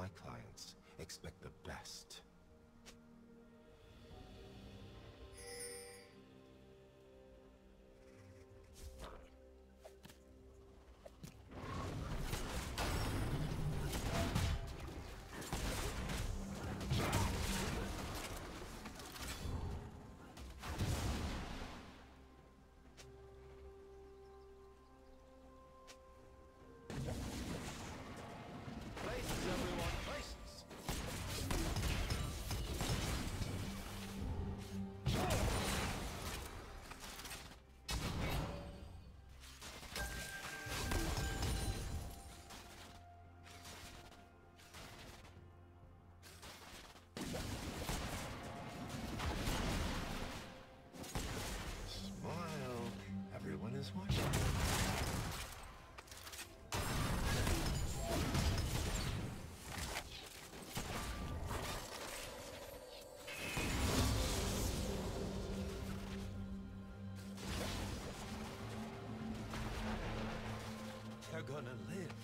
My clients expect the best. They're gonna live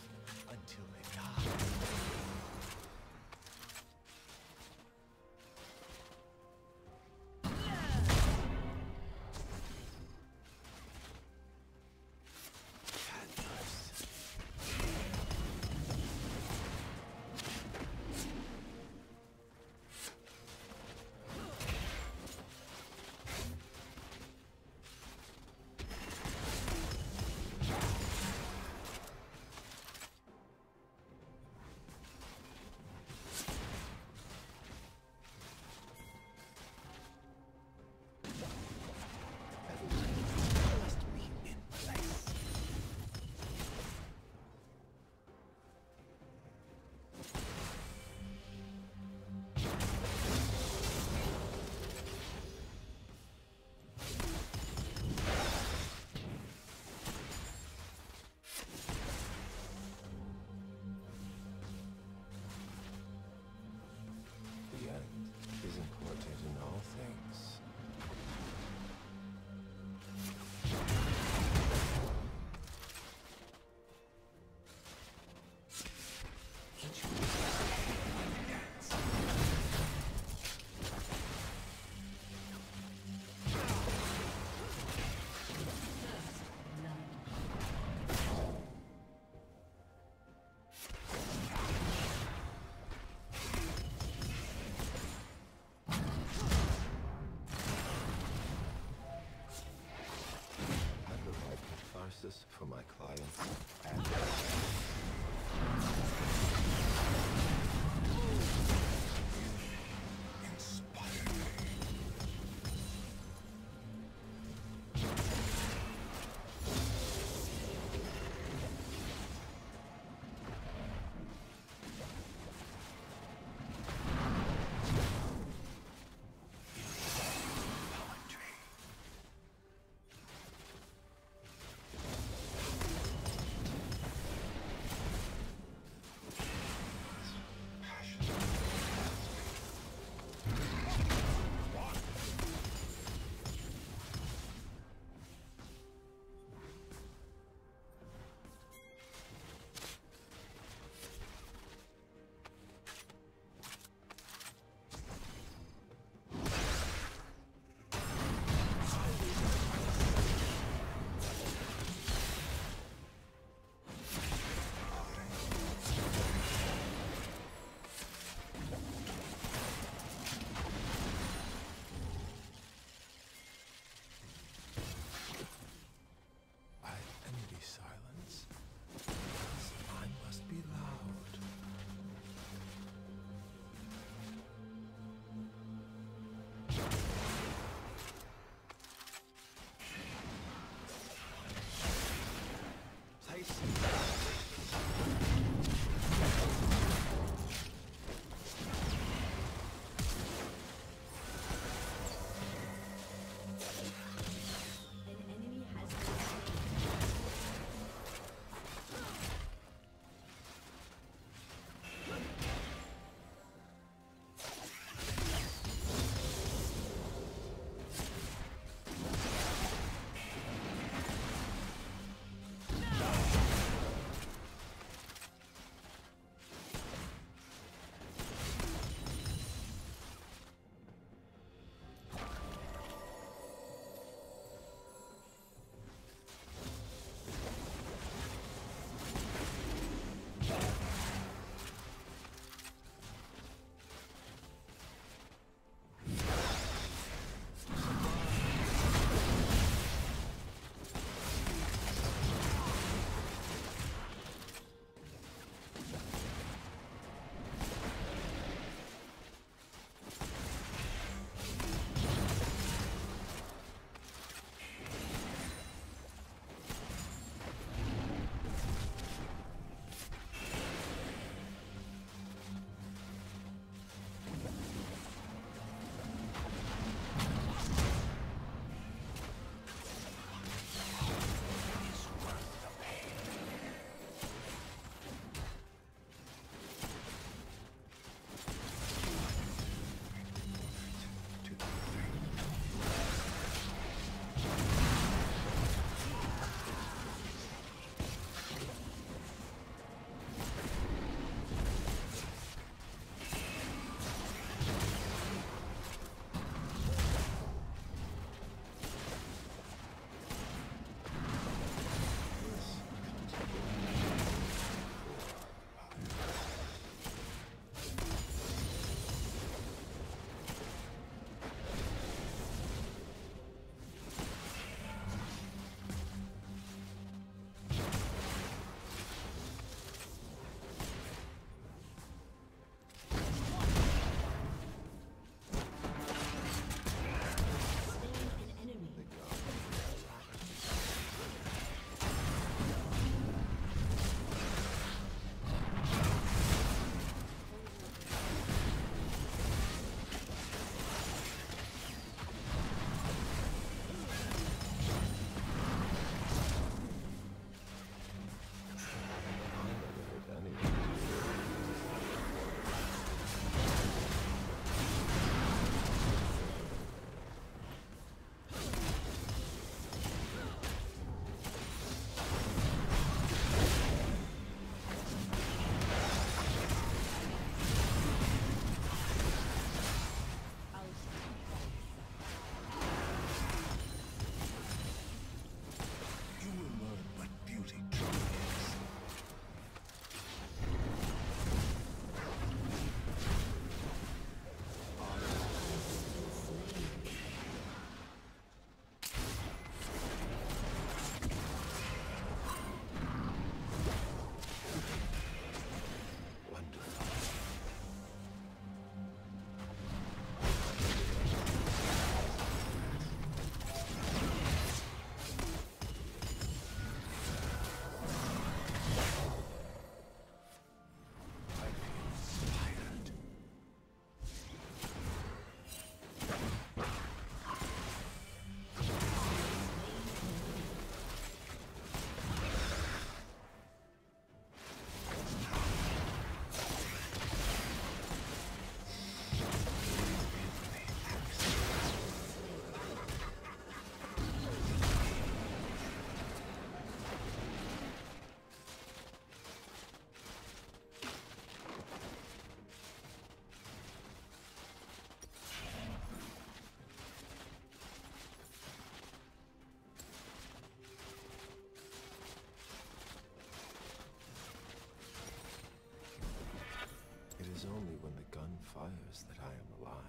is only when the gun fires that I am alive.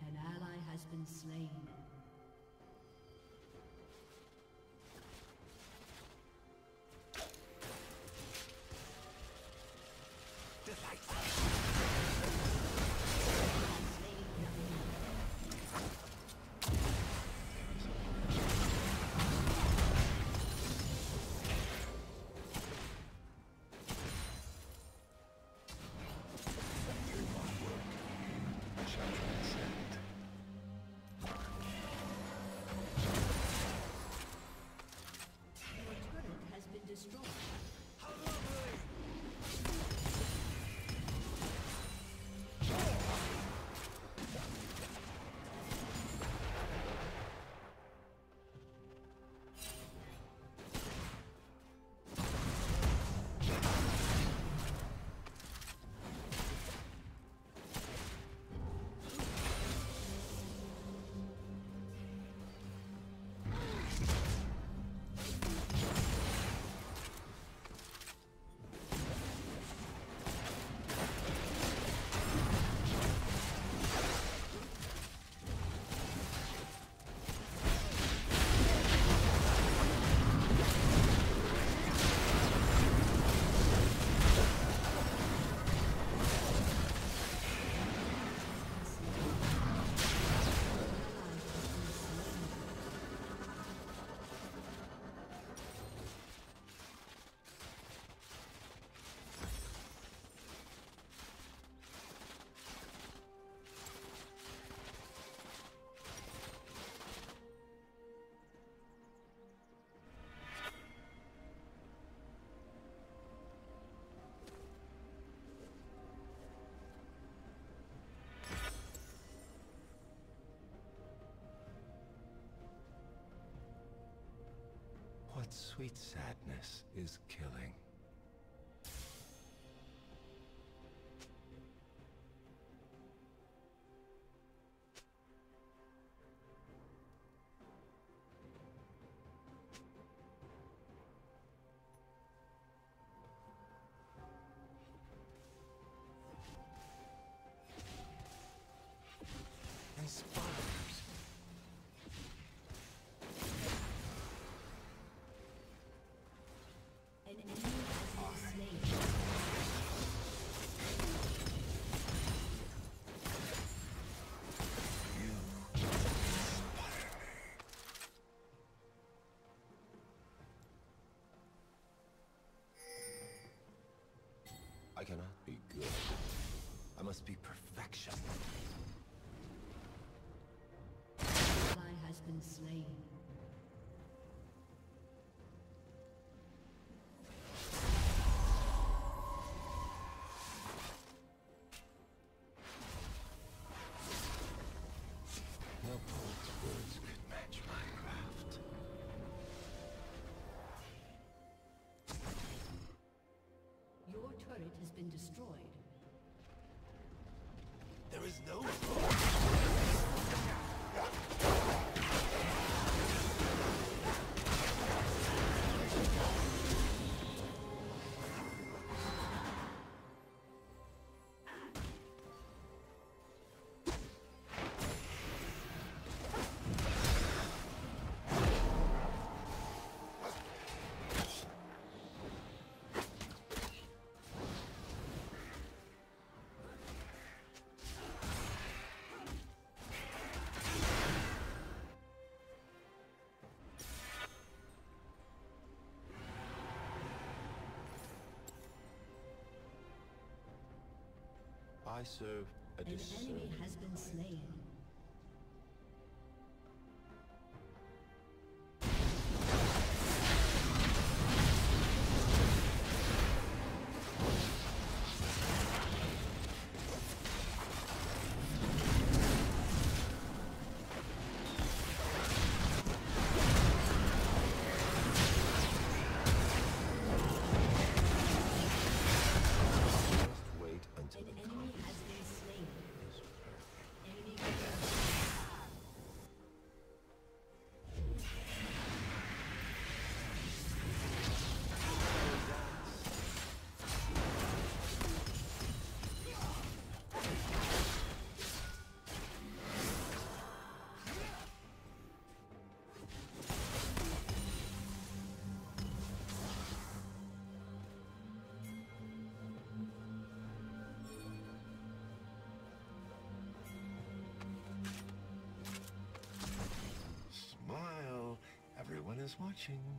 An ally has been slain. What sweet sadness is killing? Must be perfection. Ally has been slain. No poet's words could match my craft. Your turret has been destroyed. No I serve a An enemy has been slain. Is watching.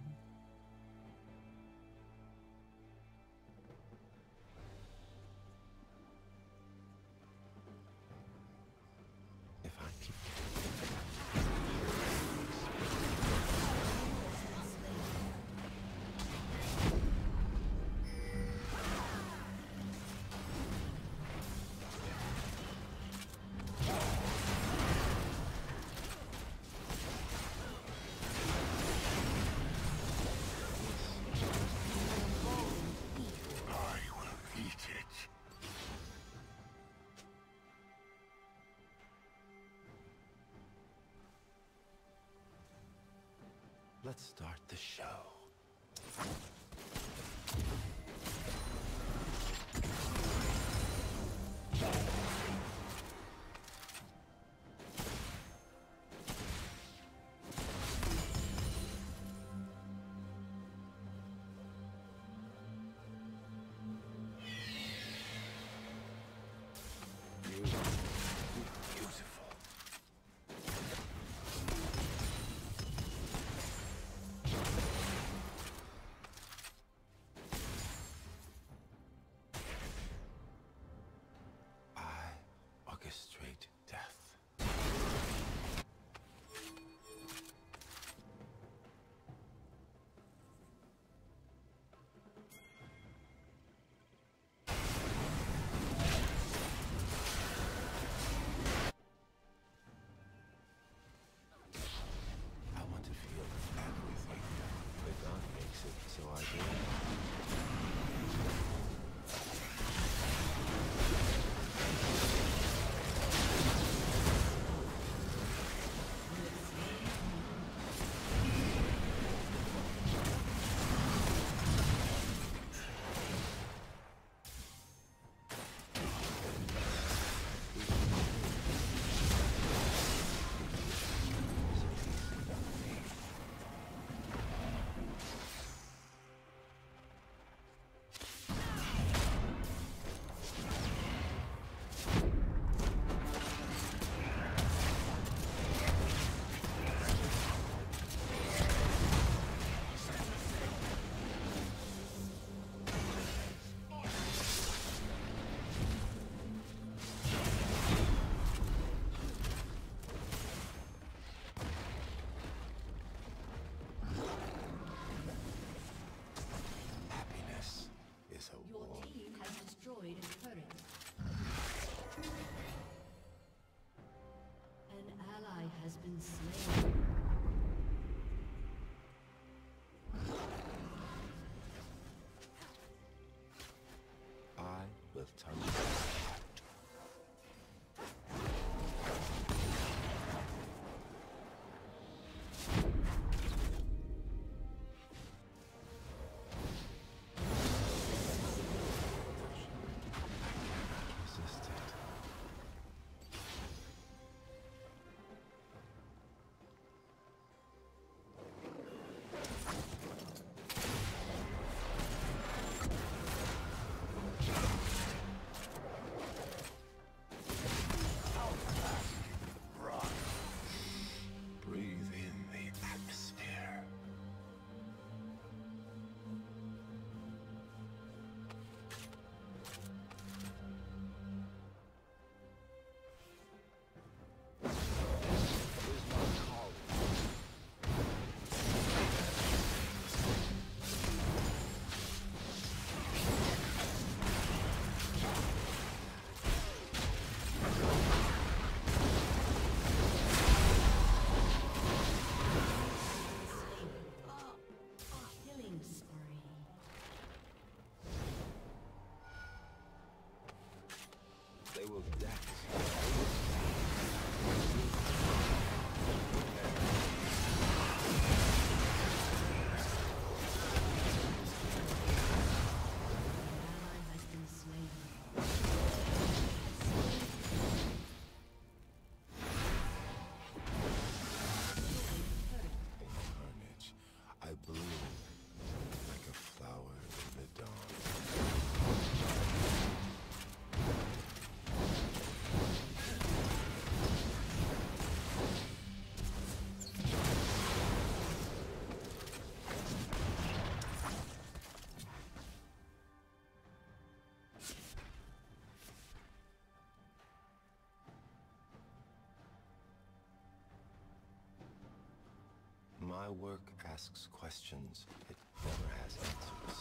My work asks questions. It never has answers.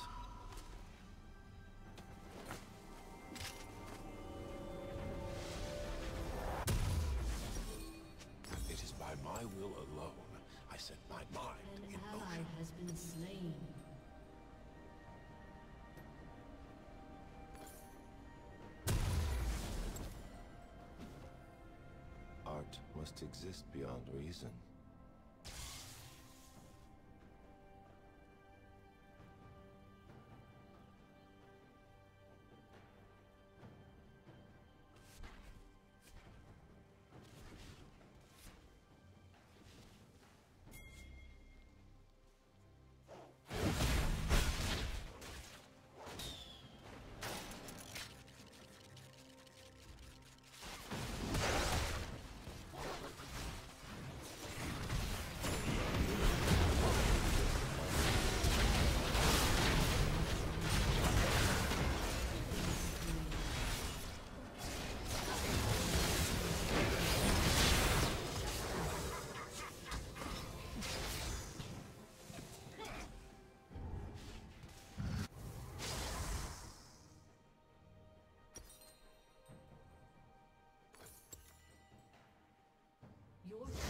It is by my will alone I set my mind An in ally motion. has been slain. Art must exist beyond reason. Your turret has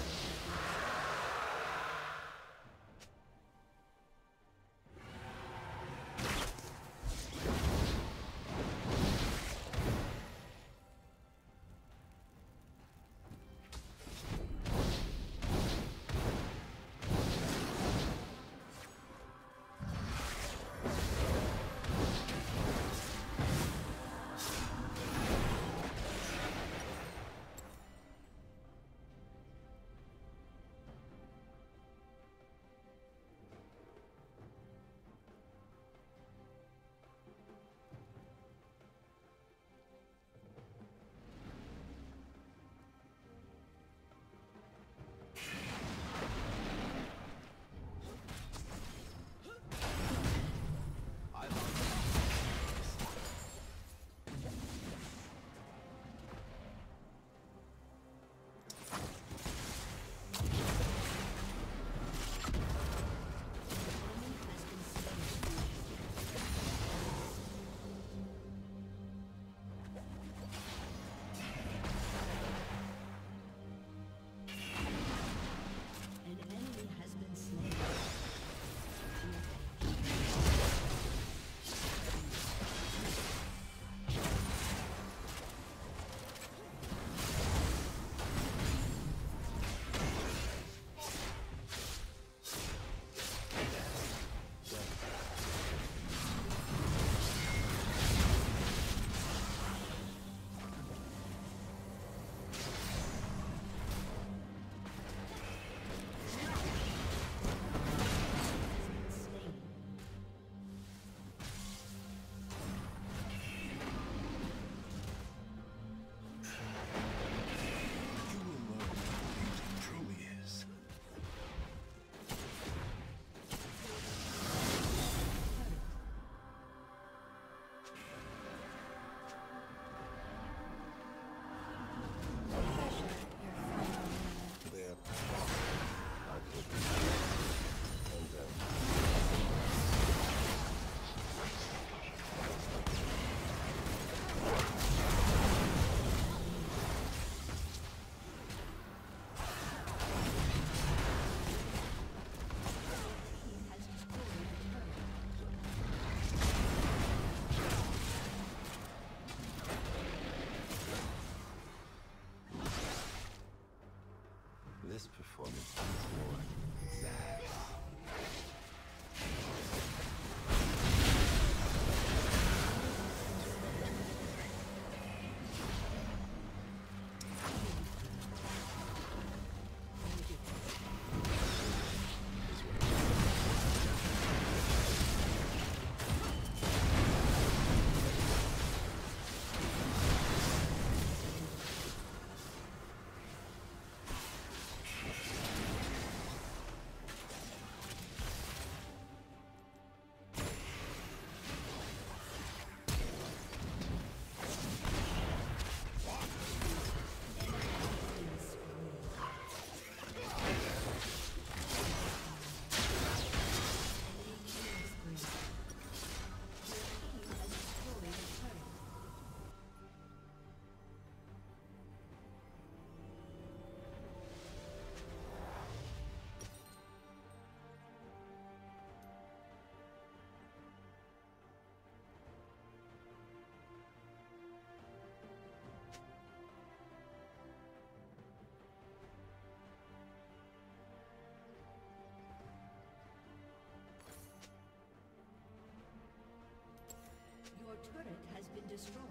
destroyed.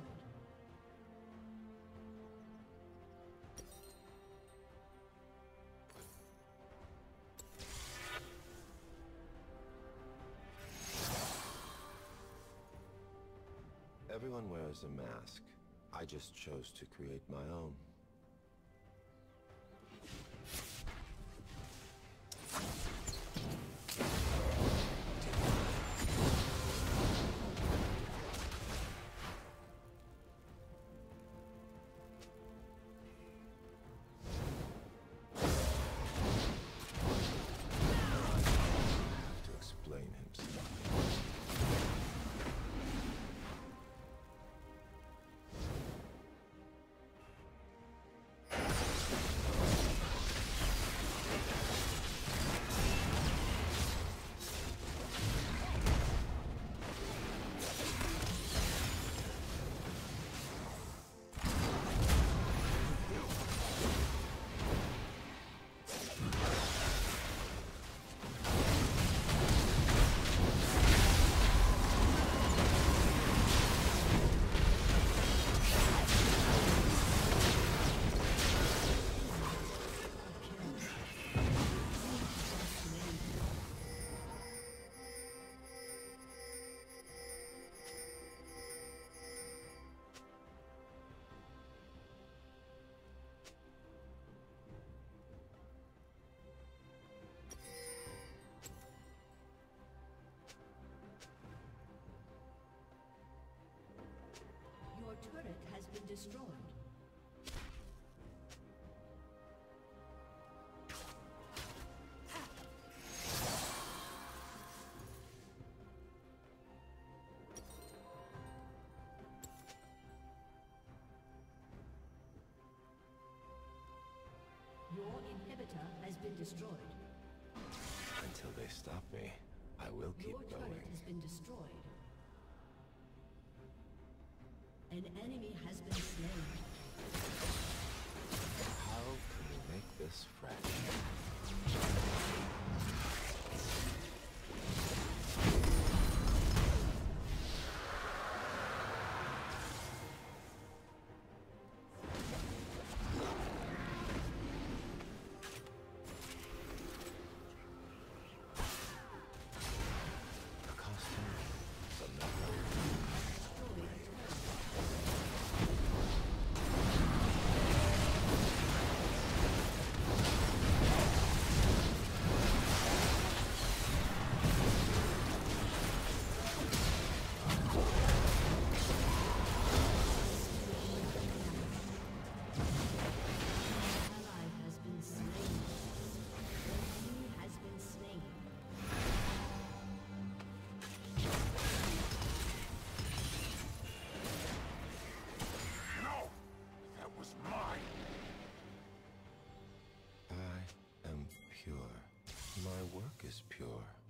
Everyone wears a mask. I just chose to create my own. Destroyed. Your inhibitor has been destroyed. Until they stop me, I will keep Your turret has been destroyed. This fresh? Is pure.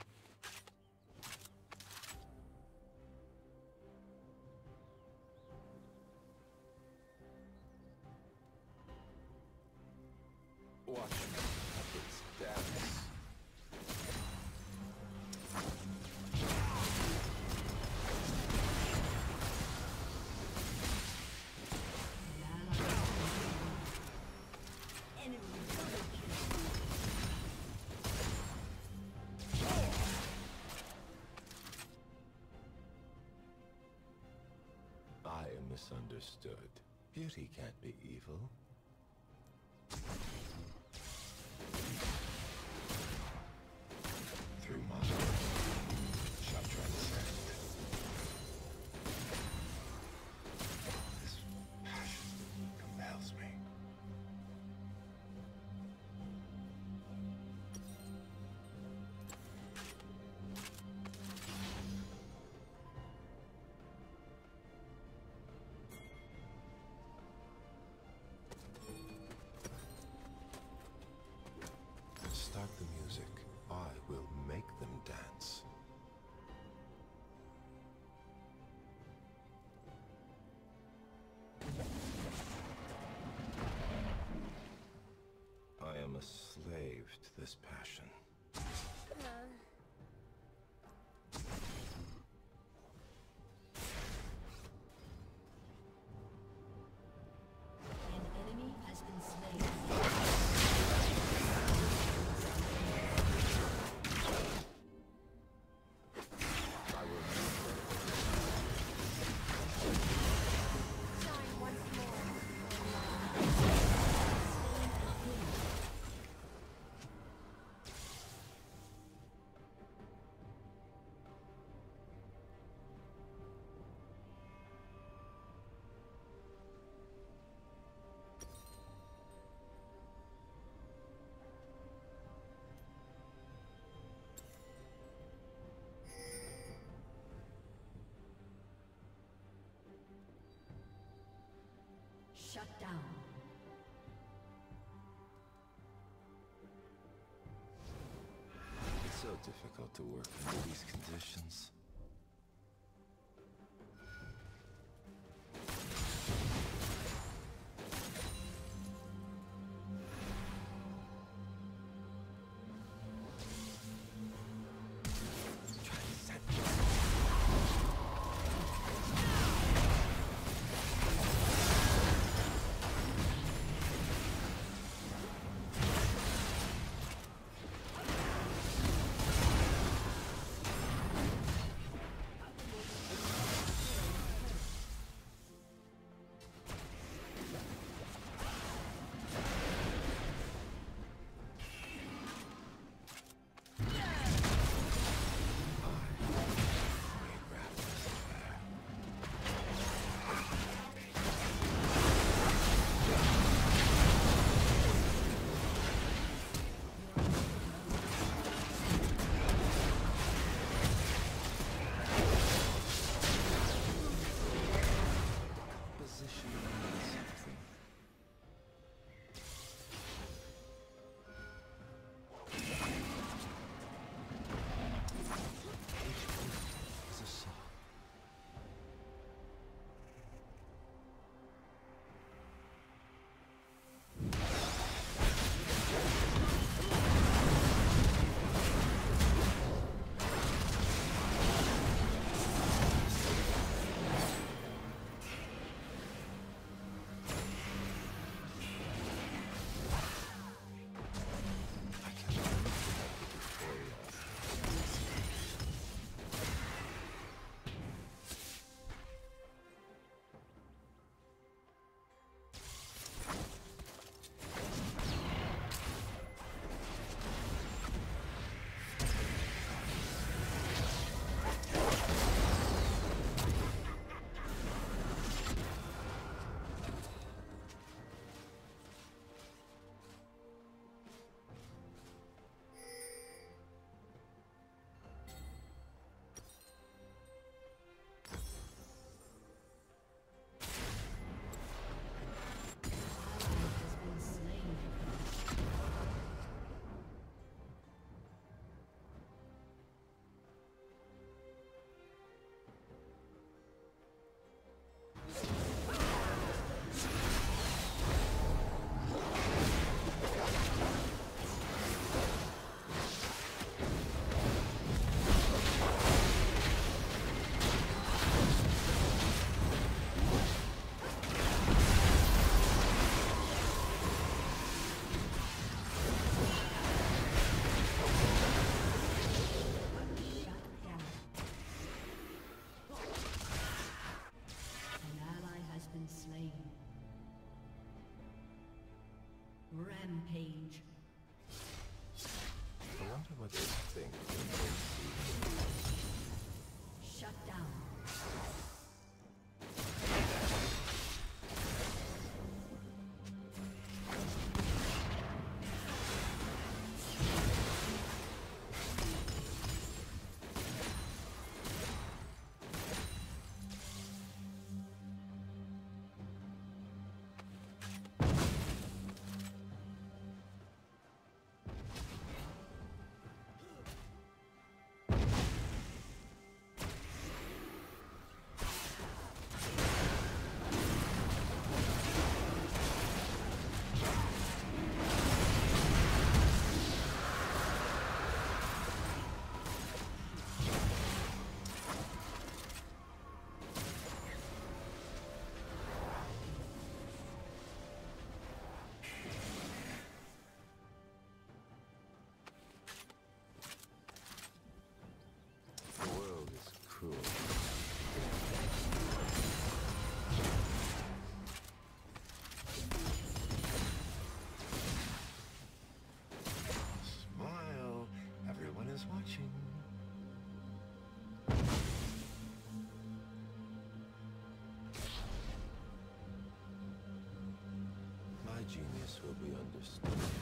Misunderstood. Beauty can't be evil. Shut down. It's so difficult to work under these conditions. genius will be understood.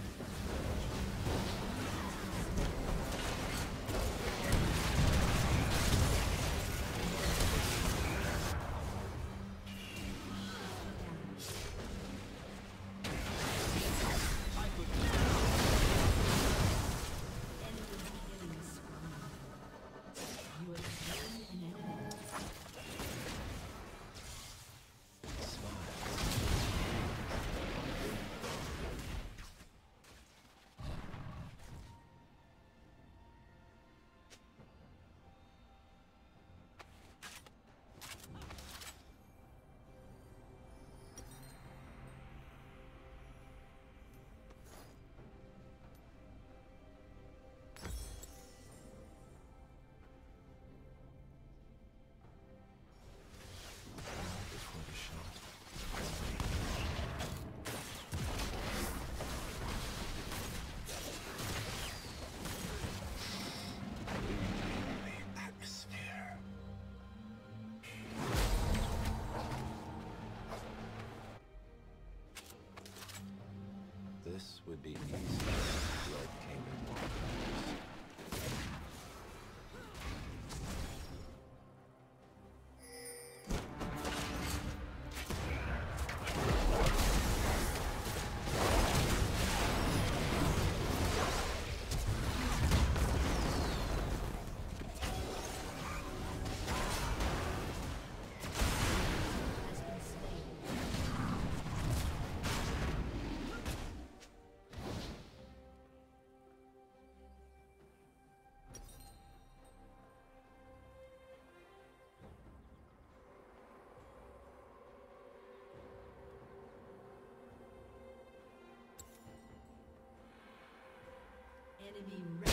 Enemy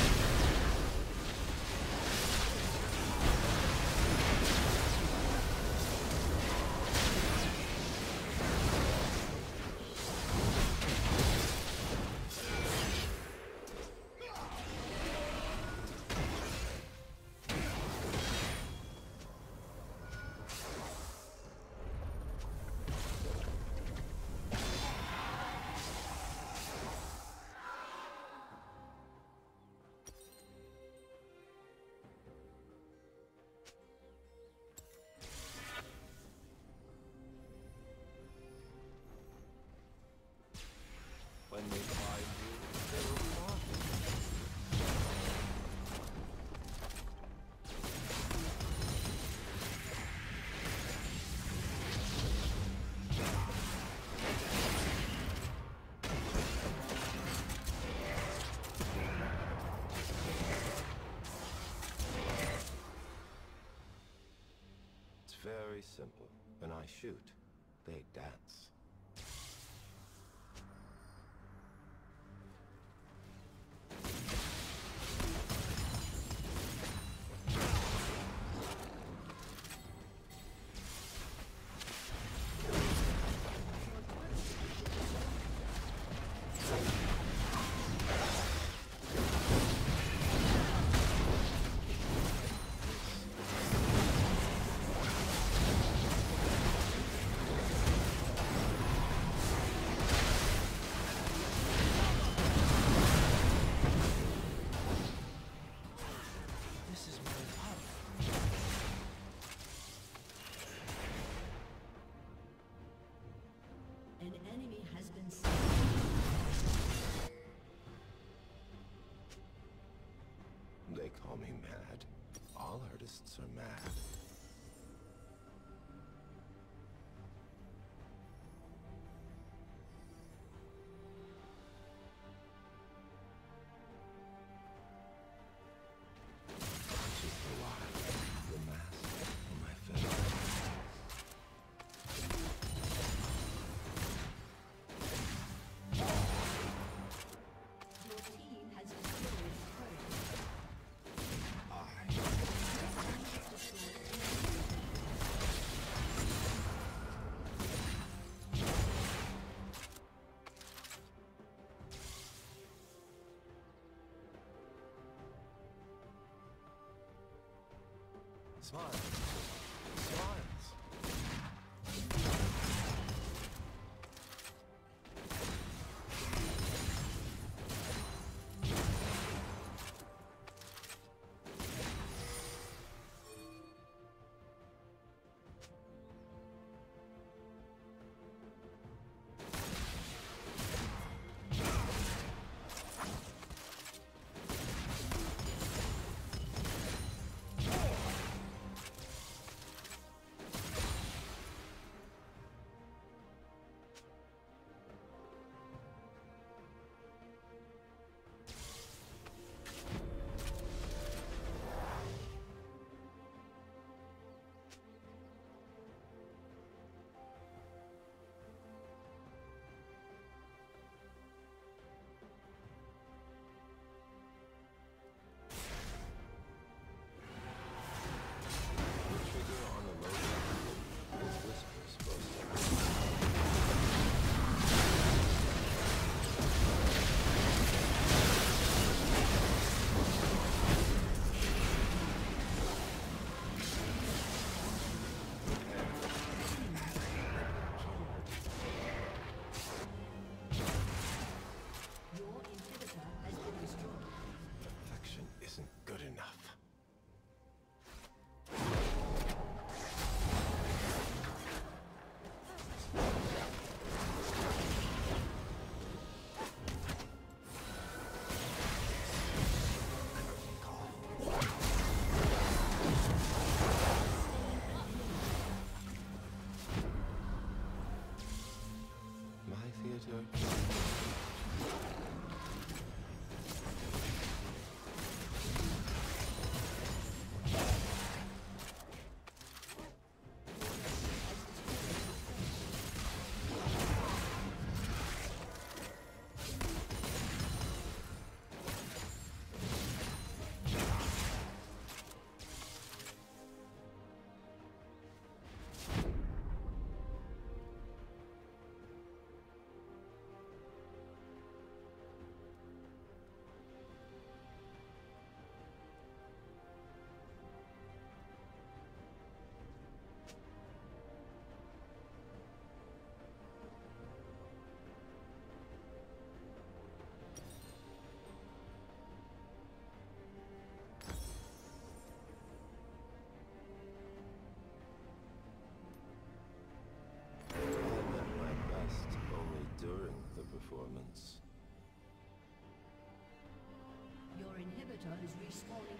shoot, Smiles. is respawning.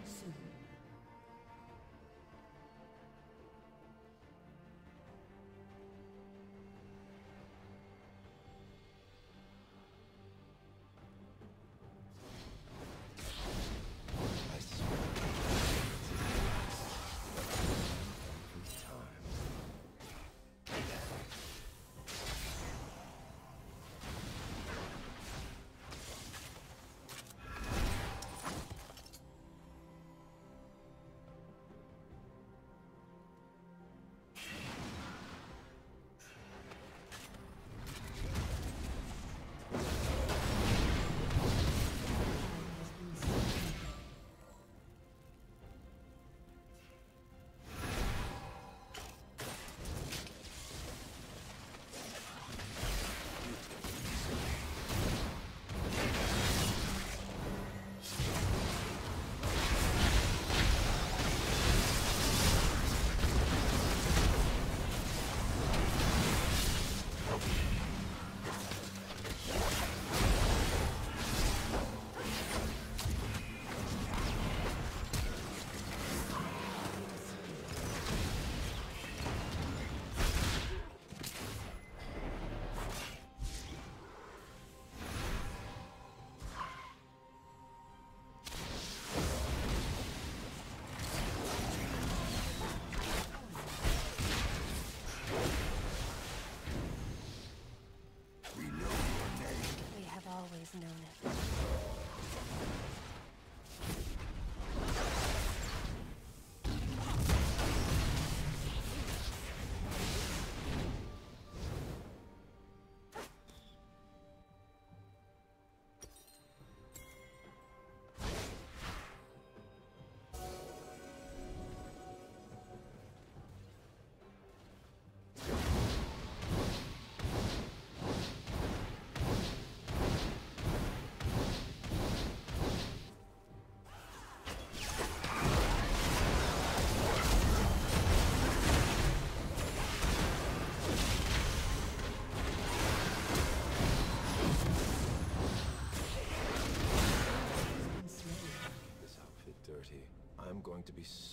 Going to be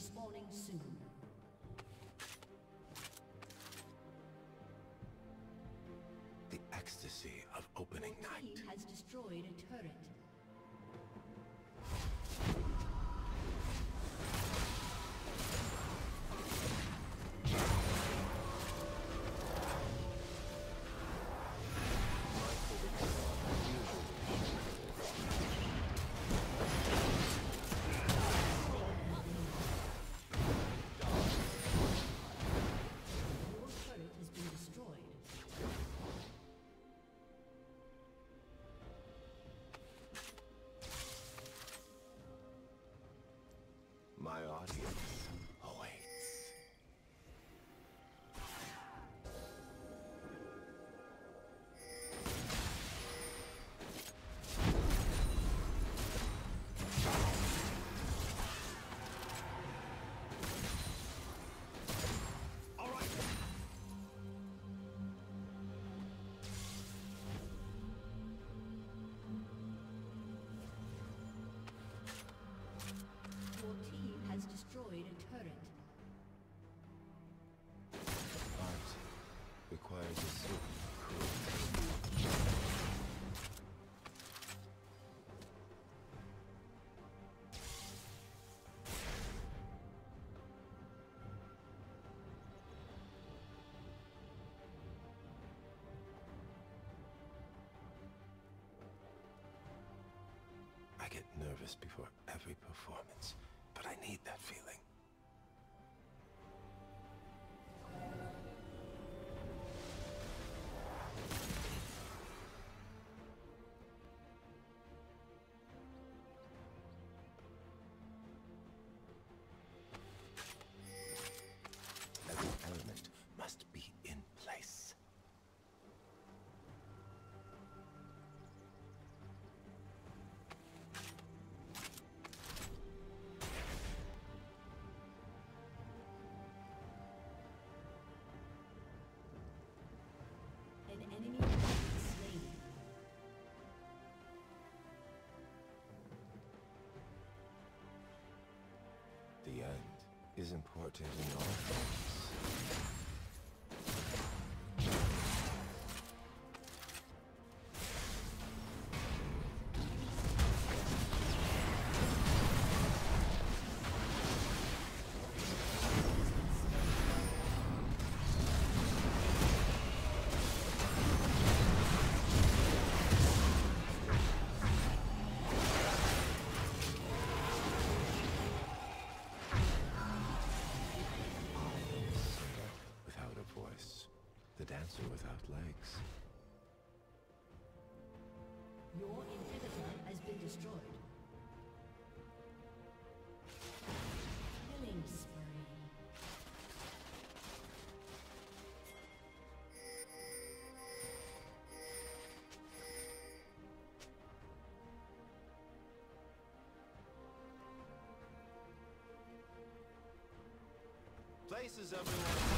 respawning soon. The ecstasy of opening Your night. has destroyed a turret. Audience nervous before every performance, but I need that feeling. the end is important in all things. The dancer without legs. Your inhibitor has been destroyed. Killing spree. Places everyone.